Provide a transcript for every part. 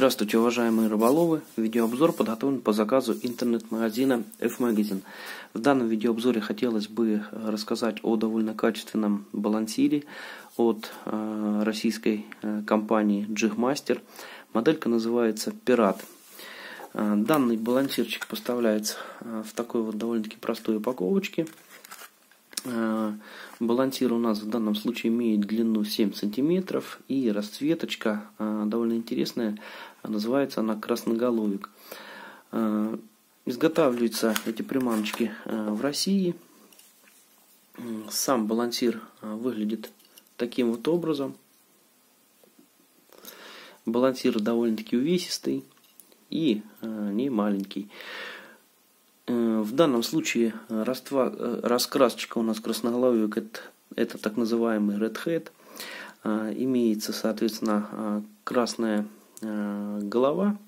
Здравствуйте, уважаемые рыболовы! Видеообзор подготовлен по заказу интернет-магазина F-Magazine. В данном видеообзоре хотелось бы рассказать о довольно качественном балансире от э, российской э, компании Jigmaster. Моделька называется Пират. Э, данный балансирчик поставляется в такой вот довольно-таки простой упаковочке. Балансир у нас в данном случае имеет длину 7 сантиметров и расцветочка э, довольно интересная. Называется она красноголовик. Э, изготавливаются эти приманочки э, в России. Сам балансир выглядит таким вот образом. Балансир довольно-таки увесистый и не маленький. Э, в данном случае э, раства, э, раскрасочка у нас красноголовик это, это так называемый Red Hat. Имеется, соответственно, красная голова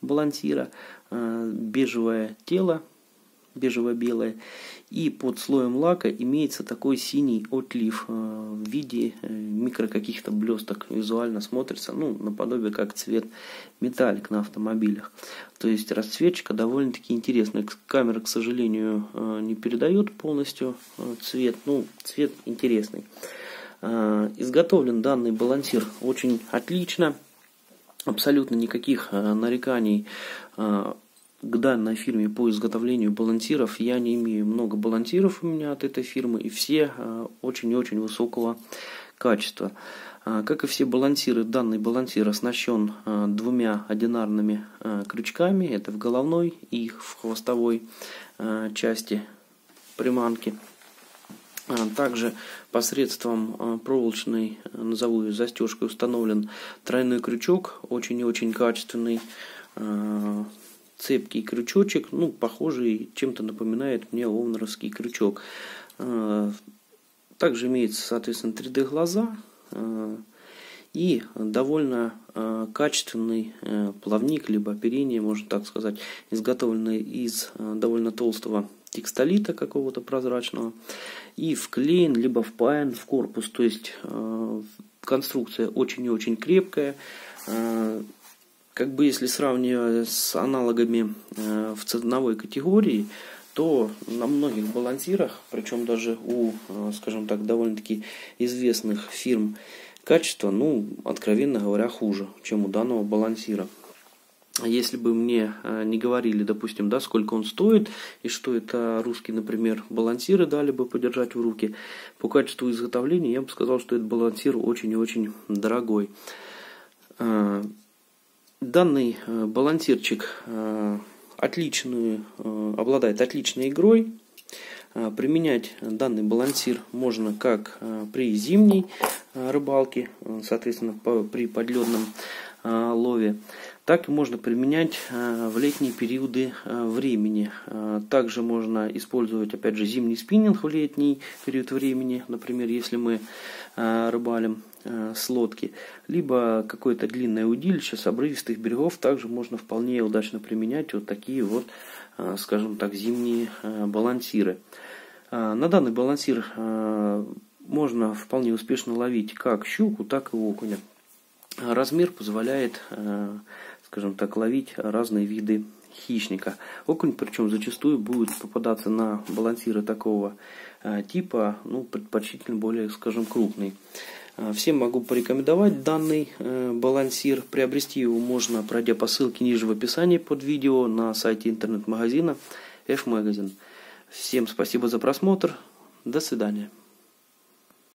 балансира, бежевое тело бежево-белое. И под слоем лака имеется такой синий отлив э, в виде э, микро каких-то блесток. Визуально смотрится, ну, наподобие как цвет металлик на автомобилях. То есть расцветчика довольно-таки интересная. Камера, к сожалению, э, не передает полностью цвет. Ну, цвет интересный. Изготовлен данный балансир очень отлично. Абсолютно никаких нареканий к данной фирме по изготовлению балансиров. Я не имею много балансиров у меня от этой фирмы, и все э, очень-очень высокого качества. Э, как и все балансиры, данный балансир оснащен э, двумя одинарными крючками. Это в головной и в хвостовой части приманки. Также посредством проволочной, назову ее застежкой, установлен тройной крючок, очень и очень качественный, цепкий крючочек, ну, похожий, чем-то напоминает мне овнеровский крючок. А, также имеется, соответственно, 3D глаза а, и довольно а, качественный э, плавник, либо оперение, можно так сказать, изготовленный из довольно толстого текстолита какого-то прозрачного и вклеен либо впаян в корпус. То есть конструкция очень и очень крепкая, как бы если сравнивать с аналогами э, в ценовой категории, то на многих балансирах, причем даже у, э, скажем так, довольно-таки известных фирм, качество, ну, откровенно говоря, хуже, чем у данного балансира. Если бы мне э, не говорили, допустим, да, сколько он стоит, и что это русские, например, балансиры дали бы подержать в руки, по качеству изготовления я бы сказал, что этот балансир очень и очень дорогой. Данный э, балансирчик э, отличную, э, обладает отличной игрой. Применять данный балансир можно как при зимней рыбалке, соответственно при подледном лове, так можно применять в летние периоды времени. Также можно использовать, опять же, зимний спиннинг в летний период времени, например, если мы рыбалим Э, с лодки, либо какое-то длинное удилище с обрывистых берегов также можно вполне удачно применять вот такие вот, э, скажем так, зимние э, балансиры. На данный балансир можно вполне успешно ловить как щуку, так и окуня. Размер позволяет, скажем так, ловить разные виды хищника. Окунь, причем зачастую будет попадаться на балансиры такого типа, ну, предпочтительно более, скажем, крупный. Э, всем могу порекомендовать данный э, балансир. Приобрести его можно, пройдя по ссылке ниже в описании под видео на сайте интернет-магазина F-Magazine. Всем спасибо за просмотр. До свидания.